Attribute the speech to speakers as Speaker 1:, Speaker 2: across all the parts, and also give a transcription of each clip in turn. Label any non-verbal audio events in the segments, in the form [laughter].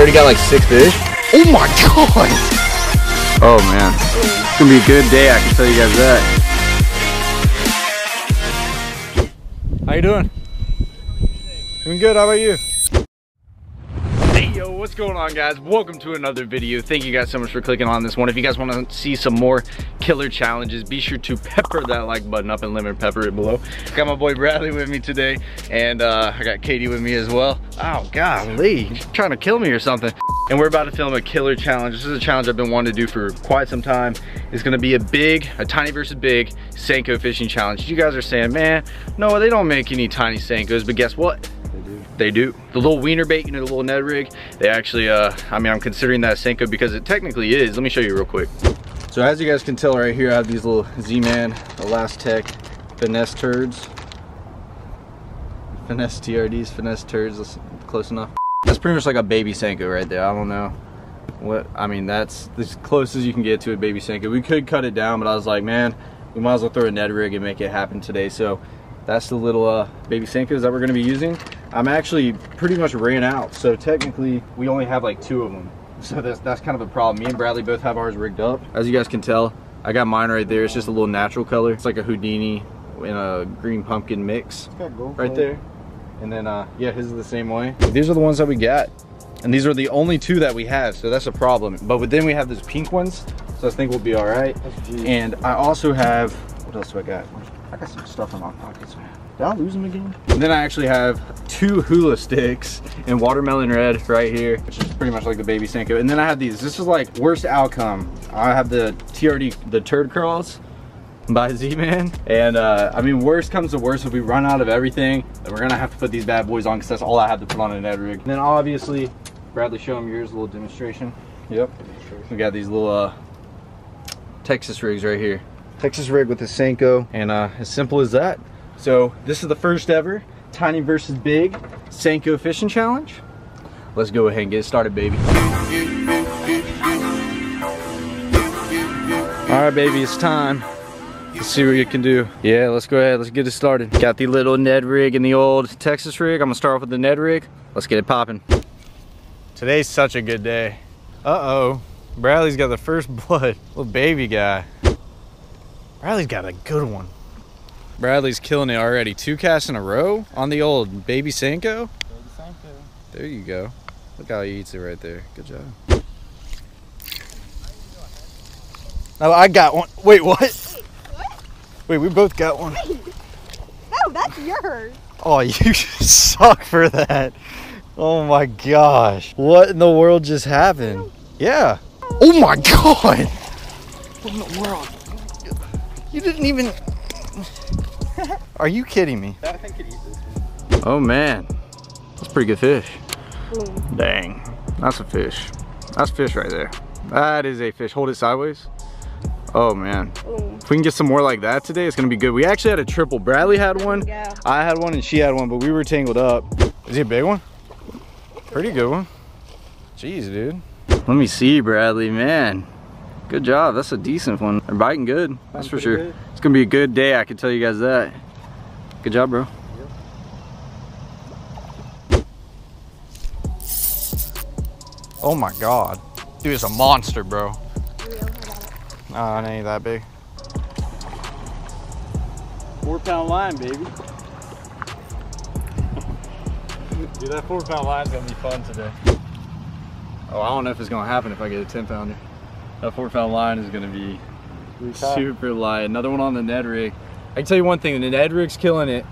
Speaker 1: already got like six fish. Oh my god! Oh man, it's gonna be a good day. I can tell you guys that. How you doing? Doing good. How about you? What's going on guys? Welcome to another video. Thank you guys so much for clicking on this one. If you guys want to see some more killer challenges, be sure to pepper that like button up and lemon pepper it below. Got my boy Bradley with me today and uh, I got Katie with me as well. Oh golly, You're trying to kill me or something. And we're about to film a killer challenge. This is a challenge I've been wanting to do for quite some time. It's gonna be a big, a tiny versus big Senko fishing challenge. You guys are saying, man, no, they don't make any tiny Senkos, but guess what? They do. The little wiener bait, you know, the little Ned rig, they actually, uh, I mean, I'm considering that Senko because it technically is. Let me show you real quick. So as you guys can tell right here, I have these little Z-Man ElaZtech finesse turds. Finesse TRDs, finesse turds, close enough. That's pretty much like a baby Senko right there. I don't know what, I mean, that's as close as you can get to a baby Senko. We could cut it down, but I was like, man, we might as well throw a Ned rig and make it happen today. So that's the little uh, baby Senkos that we're gonna be using. I'm actually pretty much ran out. So technically we only have like two of them. [laughs] So that's, that's kind of a problem. Me and Bradley both have ours rigged up. As you guys can tell, I got mine right there. It's just a little natural color. It's like a Houdini in a green pumpkin mix right there. And then, uh, yeah, his is the same way. These are the ones that we got. And these are the only two that we have, so that's a problem. But then we have these pink ones, so I think we'll be all right. And I also have, what else do I got? I got some stuff in my pockets, man. Did I lose them again? And then I actually have two hula sticks in watermelon red right here, which is pretty much like the baby Senko. And then I have these. This is like worst outcome. I have the TRD, the turd curls by [laughs] Z-Man. And uh, I mean, worst comes to worst, if we run out of everything, then we're gonna have to put these bad boys on because that's all I have to put on a Ned rig. And then obviously, Bradley, show them yours, a little demonstration. Yep. We got these little uh, Texas rigs right here. Texas rig with a Senko, and uh, as simple as that. So this is the first ever tiny versus big Senko fishing challenge. Let's go ahead and get started, baby. All right, baby, it's time. Let's see what you can do. Yeah, let's go ahead, let's get it started. Got the little Ned rig and the old Texas rig. I'm gonna start off with the Ned rig. Let's get it popping. Today's such a good day. Uh-oh, Bradley's got the first [laughs] blood. Little baby guy. Bradley's got a good one. Bradley's killing it already. Two casts in a row on the old baby Senko. Baby Senko. There you go. Look how he eats it right there. Good job. Oh, I got one. Wait, what?
Speaker 2: What?
Speaker 1: Wait, we both got one.
Speaker 2: No, that's yours.
Speaker 1: Oh, [laughs] you suck for that. Oh my gosh. What in the world just happened? Yeah. Oh my [laughs] god. What in the world? You didn't even. Are you kidding me?
Speaker 3: I think it eats this one.
Speaker 1: Oh man, that's a pretty good fish. Mm. Dang, that's a fish. That's fish right there. That is a fish. Hold it sideways. Oh man. Mm. If we can get some more like that today, it's gonna be good. We actually had a triple. Bradley had one,
Speaker 2: Yeah.
Speaker 1: I had one, and she had one, but we were tangled up. Is he a big one? Pretty good one. Jeez, dude. Let me see, Bradley, man. Good job, that's a decent one. They're biting good, that's for sure.
Speaker 3: good.
Speaker 1: It's gonna be a good day, I can tell you guys that. Good job, bro. Oh my god. Dude, is a monster, bro. Oh, it ain't that big.
Speaker 3: Four pound line, baby. Dude, that four pound line's gonna be fun today.
Speaker 1: Oh, I don't know if it's gonna happen if I get a 10 pounder. That four pound line is gonna be super light. Another one on the Ned rig. I can tell you one thing, the Ned rig's killing it,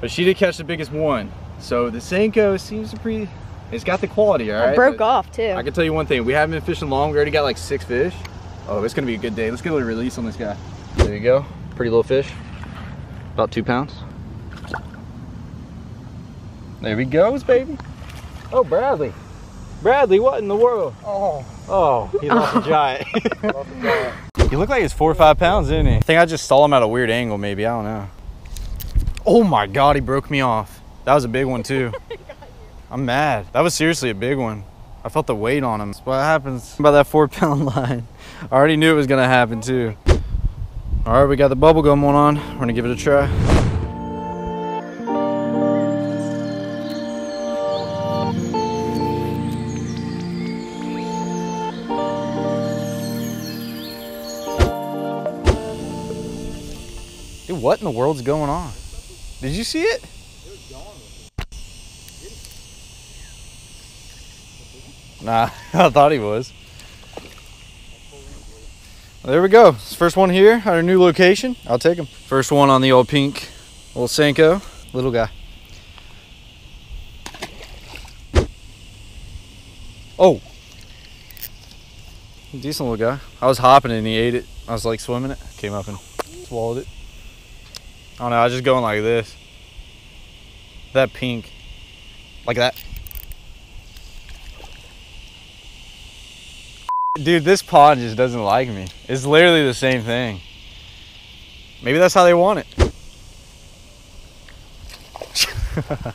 Speaker 1: but she did catch the biggest one. So the Senko seems to pretty, it's got the quality, all right?
Speaker 2: It broke
Speaker 1: But
Speaker 2: off too.
Speaker 1: I can tell you one thing, we haven't been fishing long, we already got like six fish. Oh, it's gonna be a good day. Let's get a little release on this guy. There you go, pretty little fish. About two pounds. There he goes, baby. Oh, Bradley. Bradley, what in the world?
Speaker 3: Oh,
Speaker 1: Oh, he lost a [laughs] giant. He looked like he's four or five pounds, didn't he? I think I just saw him at a weird angle, maybe. I don't know. Oh my God, he broke me off. That was a big one too. [laughs] I'm mad. That was seriously a big one. I felt the weight on him. That's what happens by that four pound [laughs] line. I already knew it was gonna happen too. All right, we got the bubble gum one on. We're gonna give it a try. What in the world's going on? Did you see it? Nah, [laughs] I thought he was. Well, there we go. First one here at our new location. I'll take him. First one on the old pink little Senko. Little guy. Oh. Decent little guy. I was hopping and he ate it. I was like swimming it. Came up and swallowed it. I don't know. I was just going like this. That pink. Like that. Dude, this pond just doesn't like me. It's literally the same thing. Maybe that's how they want it. [laughs]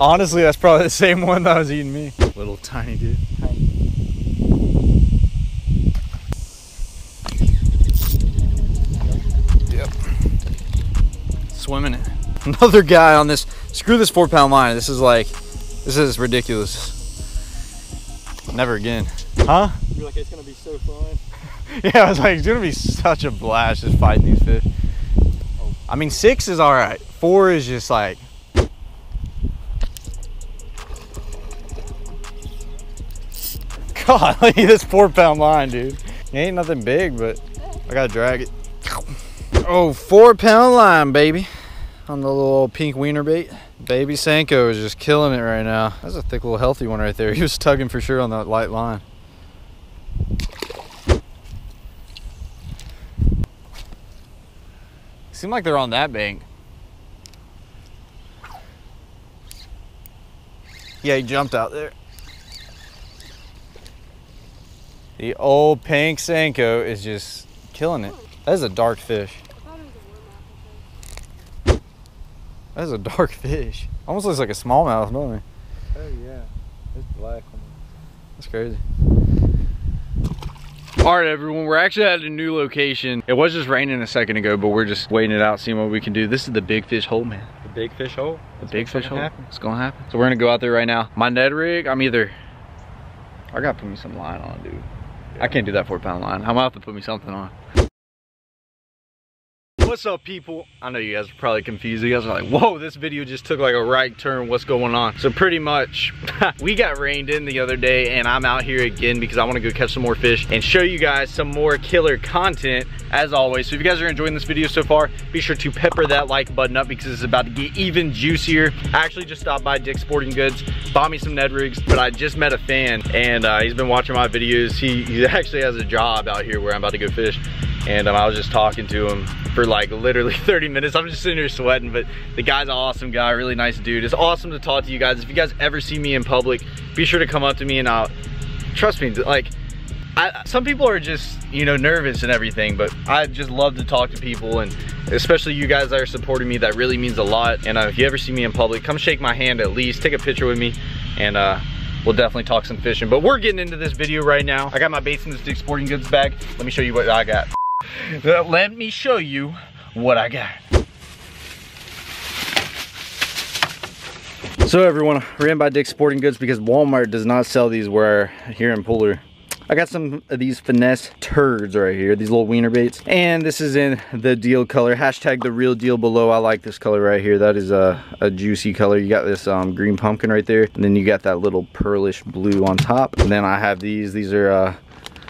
Speaker 1: Honestly, that's probably the same one that was eating me. Little tiny dude. Yep. [laughs] Another guy on this. Screw this four pound line. This is like, this is ridiculous. Never again. Huh?
Speaker 3: I feel like it's gonna be so fun. [laughs]
Speaker 1: Yeah, I was like, it's gonna be such a blast just fighting these fish. I mean, six is all right. Four is just like. [laughs] God, look at this four pound line, dude. It ain't nothing big, but I gotta drag it. Oh, four pound line, baby. On the little pink wiener bait. Baby Senko is just killing it right now. That's a thick little healthy one right there. [laughs] He was tugging for sure on that light line. Seem like they're on that bank. Yeah, he jumped out there. The old pink Senko is just killing it. That is a dark fish. That is a dark [laughs] fish. Almost looks like a smallmouth, don't it?
Speaker 3: Oh yeah, it's black one.
Speaker 1: That's crazy. All right, everyone, we're actually at a new location. It was just raining a second ago, but we're just waiting it out, seeing what we can do. This is the big fish hole, man.
Speaker 3: The big fish hole.
Speaker 1: The
Speaker 3: That's
Speaker 1: big fish hole.
Speaker 3: happen.
Speaker 1: It's gonna happen. So we're gonna go out there right now. My Ned rig, I'm either, I gotta put me some line on, dude. I can't do that four pound line. I'm gonna have to put me something on. What's up, people? I know you guys are probably confused. You guys are like, whoa, this video just took like a right turn. What's going on? So pretty much, [laughs] we got rained in the other day and I'm out here again because I want to go catch some more fish and show you guys some more killer content as always. So if you guys are enjoying this video so far, be sure to pepper that like button up because it's about to get even juicier. I actually just stopped by Dick's Sporting Goods, bought me some Ned rigs, but I just met a fan and uh, he's been watching my videos. He, he [laughs] actually has a job out here where I'm about to go fish and um, I was just talking to him for like literally [laughs] 30 minutes. I'm just sitting here sweating, but the guy's an awesome guy, really nice dude. It's awesome to talk to you guys. If you guys ever see me in public, be sure to come up to me and I'll, trust me, like, I, some people are just, you know, nervous and everything, but I just love to talk to people and especially you guys that are supporting me, that really means a lot. And uh, if you ever see me in public, come shake my hand at least, take a picture with me and uh, we'll definitely talk some fishing. But we're getting into this video right now. I got my baits in this Dick's Sporting Goods bag. Let me show you what I got. Let me show you what I got. So everyone, ran by Dick's Sporting Goods because Walmart does not sell these where here in Pooler. I got some of these finesse turds right here, these little wiener baits. And this is in the deal color, hashtag the real deal below. I like this color right here. That is a, a juicy color. You got this um, green pumpkin right there. And then you got that little pearlish blue on top. And then I have these, these are uh,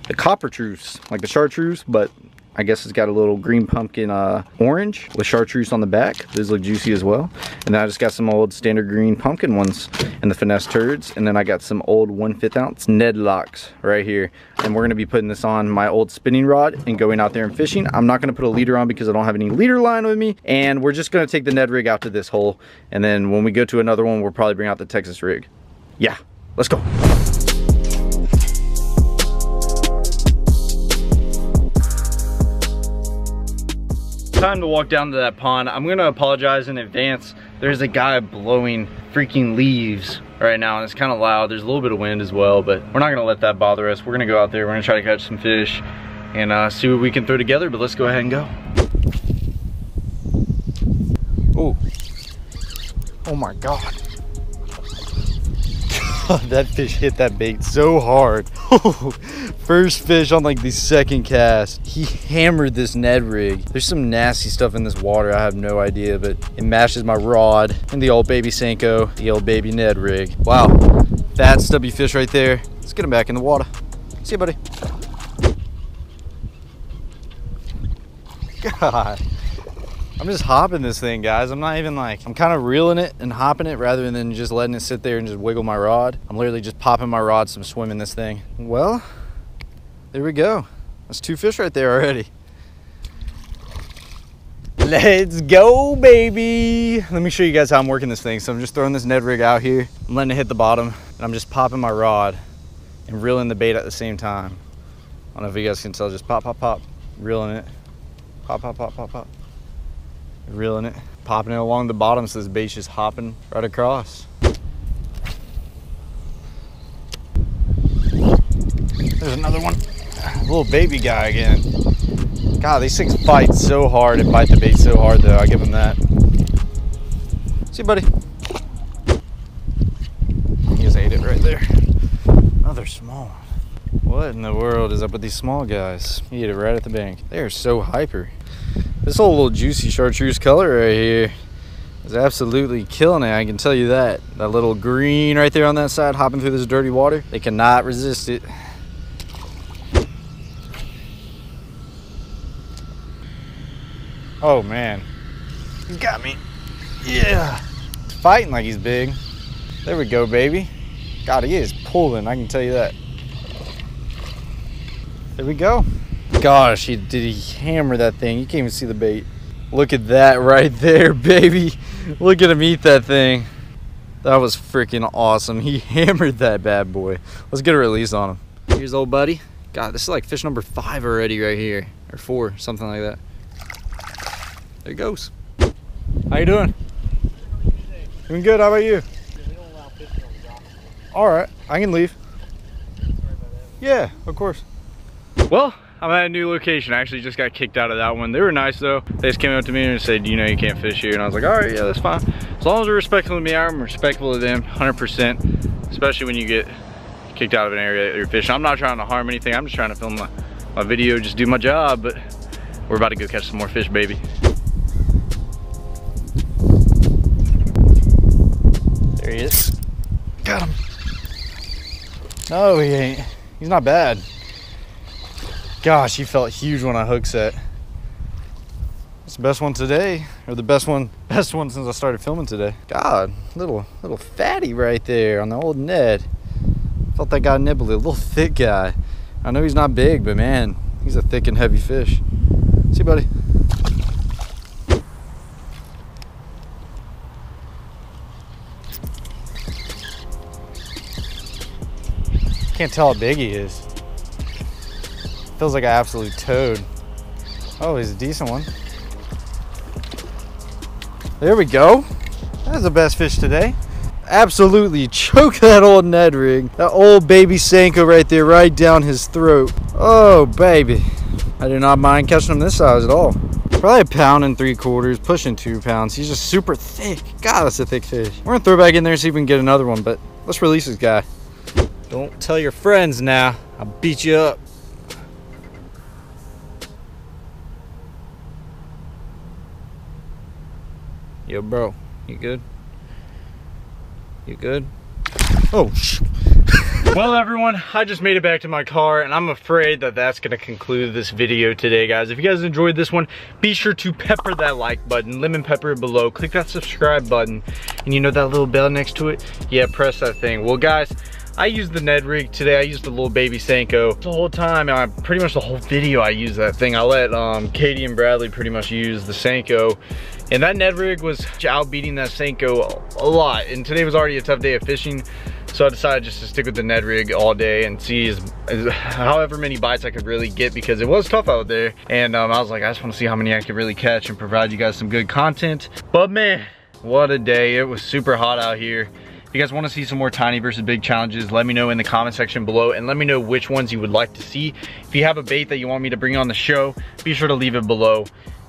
Speaker 1: the copper truce, like the chartreuse, but I guess it's got a little green pumpkin uh, orange with chartreuse on the back. These look juicy as well. And then I just got some old standard green pumpkin ones and the finesse turds. And then I got some old 1 5th ounce Ned locks right here. And we're gonna be putting this on my old spinning rod and going out there and fishing. I'm not gonna put a leader on because I don't have any leader line with me. And we're just gonna take the Ned rig out to this hole. And then when we go to another one, we'll probably bring out the Texas rig. Yeah, let's go. Time to walk down to that pond. I'm gonna apologize in advance. There's a guy blowing freaking leaves right now and it's kind of loud. There's a little bit of wind as well, but we're not gonna let that bother us. We're gonna go out there, we're gonna try to catch some fish and uh, see what we can throw together, but let's go ahead and go. Oh, oh my God. [laughs] that fish hit that bait so hard. [laughs] First fish on like the second cast. He hammered this Ned rig. There's some nasty stuff in this water. I have no idea, but it mashes my rod and the old baby Senko, the old baby Ned rig. Wow, that stubby fish right there. Let's get him back in the water. See you, buddy. [laughs] God. I'm just hopping this thing, guys. I'm not even like, I'm kind of reeling it and hopping it rather than just letting it sit there and just wiggle my rod. I'm literally just popping my rod, so I'm swimming this thing. Well, there we go. That's two fish right there already. Let's go, baby. Let me show you guys how I'm working this thing. So I'm just throwing this Ned rig out here. I'm letting it hit the bottom and I'm just popping my rod and reeling the bait at the same time. I don't know if you guys can tell, just pop, pop, pop, reeling it. Pop, pop, pop, pop, pop. Reeling it, popping it along the bottom so this bait's just hopping right across. There's another one. Little baby guy again. God, these things fight so hard and bite the bait so hard though. I give them that. See, buddy. He just ate it right there. Another small one. What in the world is up with these small guys? He ate it right at the bank. They are so hyper. This whole little juicy chartreuse color right here is absolutely killing it. I can tell you that. That little green right there on that side hopping through this dirty water. They cannot resist it. Oh man, he's got me. Yeah, fighting like he's big. There we go, baby. God, he is pulling, I can tell you that. There we go. Gosh, he did he hammer that thing. You can't even see the bait. Look at that right there, [laughs] baby. Look at him eat that thing. That was freaking awesome. He [laughs] hammered that bad boy. Let's get a release on him. Here's old buddy. God, this is like fish number five already right here. Or four, something like that. There he goes. How you doing? Doing good, how about you? All right, I can leave. Yeah, of course. Well, I'm at a new location. I actually just got kicked out of that one. They were nice though. They just came up to me and said, you know, you can't fish here. And I was like, all right, yeah, that's fine. As long as they're respectful of me, I'm respectful of them, 100%. Especially when you get kicked out of an area that you're fishing. I'm not trying to harm anything. I'm just trying to film my, my video, just do my job. But we're about to go catch some more fish, baby. There he is. Got him. No, he ain't. He's not bad. Gosh, he felt huge when I hook set. It's the best one today, or the best one, [laughs] best one since I started filming today. God, little, little fatty right there on the old Ned. Felt that guy nibble it, a little thick guy. I know he's not big, but man, he's a thick and heavy fish. See, buddy. Can't tell how big he is. Feels like an absolute toad. Oh, he's a decent one. There we go. That's the best fish today. Absolutely choke [laughs] that old Ned rig. That old baby Senko right there, right down his throat. Oh, baby. I do not mind catching him this size at all. Probably a pound and three quarters, pushing two pounds. He's just super thick. God, that's a thick fish. We're gonna throw back in there and see if we can get another one, but let's release this guy. Don't tell your friends now. I'll beat you up. Yo, bro, you good? You good? Oh, [laughs] well, everyone, I just made it back to my car, and I'm afraid that that's going to conclude this video today, guys. If you guys enjoyed this one, be sure to pepper that like button, lemon pepper below, click that subscribe button, and you know that little bell next to it? Yeah, press that thing. Well, guys, I used the Ned rig today. I used the little baby Senko. The whole time, I, pretty much the whole video, I used that thing. I let um, Katie and Bradley pretty much use the Senko. And that Ned rig was out beating that Senko a lot. And today was already a tough day of fishing. So I decided just to stick with the Ned rig all day and see as, as, however many bites I could really get because it was tough out there. And um, I was like, I just want to see how many I could really catch and provide you guys some good content. But man, what a day. It was super hot out here. If you guys want to see some more tiny versus big challenges, let me know in the comment section below and let me know which ones you would like to see. If you have a bait that you want me to bring on the show, be sure to leave it below.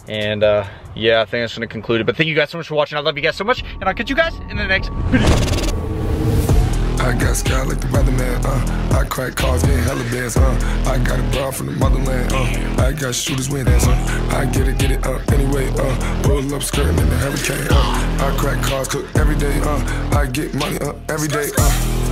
Speaker 1: And uh, yeah, I think that's gonna conclude it. But thank you guys so much for watching. I love you guys so much, and I'll catch you guys in the next video.
Speaker 4: I got sky like the weatherman, uh. I crack cars, getting hella bands, uh. I got a bra from the motherland, uh. I got shooters with ass, uh. I get it, get it, uh. Anyway, uh. Roll up skirting in the hurricane, uh. I crack cars, cook every day, uh. I get money, uh. Every day, uh.